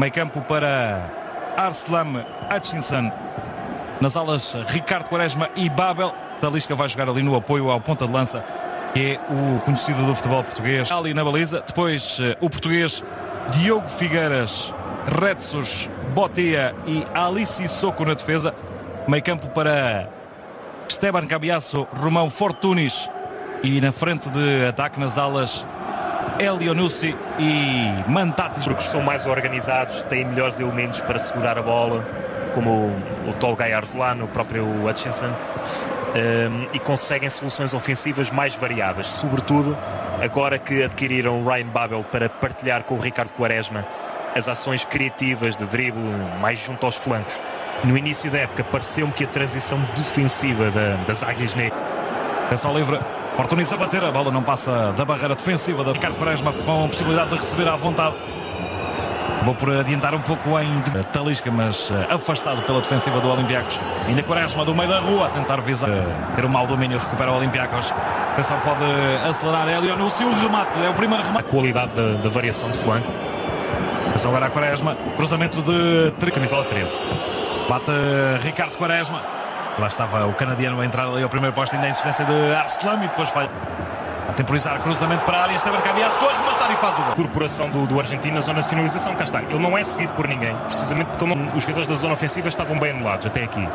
Meio campo para Arslan Hutchinson. Nas alas, Ricardo Quaresma e Babel. Talisca vai jogar ali no apoio ao ponta de lança, que é o conhecido do futebol português. Ali na baliza. Depois eh, o português Diogo Figueiras, Retsos, Botia e Alice Soco na defesa. Meio campo para Esteban Cabiasso, Romão Fortunis. E na frente de ataque nas alas, Elionussi e Mantatis. Porque são mais organizados, têm melhores elementos para segurar a bola, como o, o Tolgay Arslan, o próprio Hutchinson, um, e conseguem soluções ofensivas mais variáveis, sobretudo agora que adquiriram o Ryan Babel para partilhar com o Ricardo Quaresma as ações criativas de drible mais junto aos flancos. No início da época pareceu-me que a transição defensiva da, das Águias Negras. É só livre. A bater, a bola não passa da barreira defensiva da Ricardo Quaresma com possibilidade de receber à vontade. Vou por adiantar um pouco em Talisca, mas uh, afastado pela defensiva do Olympiacos. Ainda Quaresma do meio da rua a tentar visar, uh, ter um mau domínio, recupera o Olympiacos. Atenção, pode acelerar Elionussi, o remate, é o primeiro remate. A qualidade da, da variação de flanco. Atenção agora a Quaresma, cruzamento de camisola 13. Bate Ricardo Quaresma. Lá estava o canadiano a entrar ali ao primeiro posto, ainda a insistência de Arslan e depois falha. A temporizar cruzamento para a área, Esteban Cabiasso a rematar e faz o gol. Corporação do, do Argentino na zona de finalização, cá está. Ele não é seguido por ninguém, precisamente porque não, os jogadores da zona ofensiva estavam bem anulados até aqui.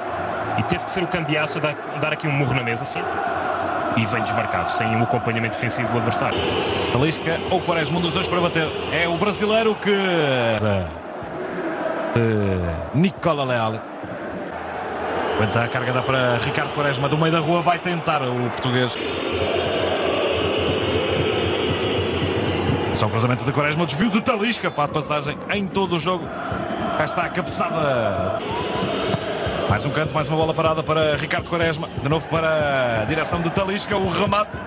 E teve que ser o Cambiasso a dar, dar aqui um murro na mesa, sim. E vem desmarcado, sem um acompanhamento defensivo do adversário. Talisca ou Quaresma, um dos dois para bater. É o brasileiro que. Uh, Nicola Leal. Aguenta a carga dá para Ricardo Quaresma do meio da rua, vai tentar o português. Só cruzamento de Quaresma, o desvio de Talisca para a passagem em todo o jogo. Cá está a cabeçada. Mais um canto, mais uma bola parada para Ricardo Quaresma. De novo para a direção de Talisca, o remate.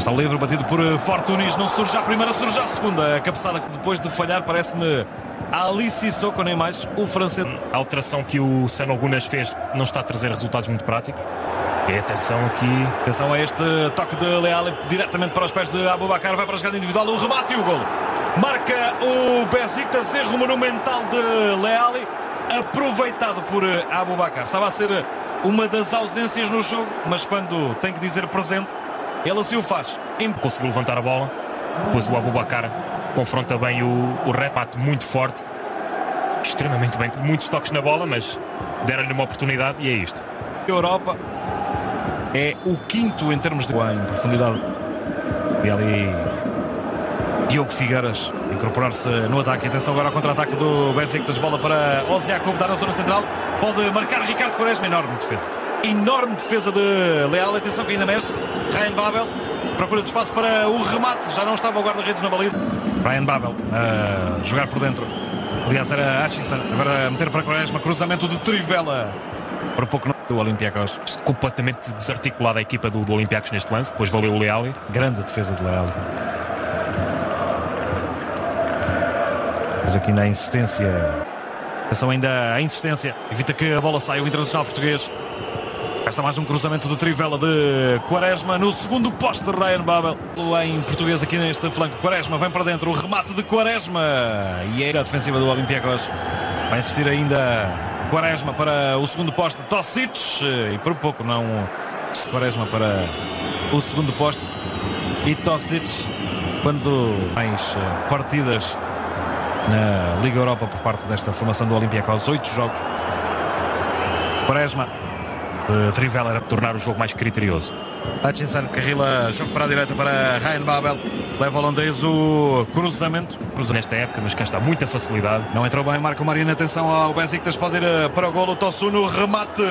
Está livre, batido por Fortunis. Não surge a primeira, surge a segunda. A cabeçada que depois de falhar parece-me Alice Sissoko, nem mais, o francês. A alteração que o Seno Gunas fez não está a trazer resultados muito práticos. E atenção aqui. Atenção a este toque de Leal diretamente para os pés de Abubacar. Vai para a jogada individual, o remate e o golo. Marca o Besiktas, erro monumental de Leal, aproveitado por Abubacar. Estava a ser uma das ausências no jogo, mas quando tem que dizer presente, ele assim o faz. Conseguiu levantar a bola, depois o Abubacar confronta bem o, o repate muito forte, extremamente bem, muitos toques na bola, mas deram-lhe uma oportunidade e é isto. Europa é o quinto em termos de em profundidade. E ali Diogo Figueiras incorporar-se no ataque. Atenção agora ao contra-ataque do Besiktas. Bola para Oziacob, dá na zona central. Pode marcar Ricardo Quaresma. Enorme defesa. Enorme defesa de Leal. Atenção que ainda mexe. Ryan Babel procura de espaço para o remate. Já não estava o guarda-redes na baliza. Ryan Babel a jogar por dentro. Aliás, era Hutchinson. Agora a meter para Quaresma. Cruzamento de Trivela. Por pouco não do Olympiacos. Completamente desarticulada a equipa do, do Olympiacos neste lance. Depois valeu o Leali. Grande defesa de Leali. Mas aqui ainda a insistência. Atenção ainda a insistência. Evita que a bola saia o Internacional Português. Está mais um cruzamento de Trivela de Quaresma no segundo poste de Ryan Babel. Em português aqui neste flanco. Quaresma vem para dentro. O remate de Quaresma. E é a defensiva do Olympiacos. Vai insistir ainda Quaresma para o segundo poste. Tossic. E por pouco não. Quaresma para o segundo poste. E Tossic. Quando mais partidas na Liga Europa por parte desta formação do Olympiacos. Oito jogos. Quaresma de Trivela era tornar o jogo mais criterioso. Hutchinson carrila, jogo para a direita para Ryan Babel. Leva o holandês o cruzamento. Cruza nesta época, mas cá está muita facilidade. Não entrou bem, marca o Marina. Atenção ao Besiktas, pode ir eh, para o golo. Tossu no remate.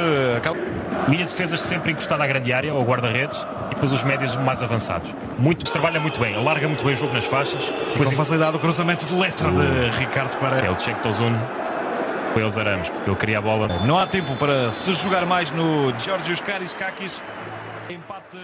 Linha de defesas sempre encostada à grande área, ao guarda-redes. E depois os médios mais avançados. Muito, trabalha muito bem, alarga muito bem o jogo nas faixas. Depois com facilidade o cruzamento de letra de Ricardo Quaresma. É o Checo Tozun foi aos arames, porque ele queria a bola. Não há tempo para se jogar mais no Georgios Kariskakis. Empate